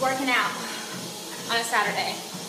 working out on a Saturday.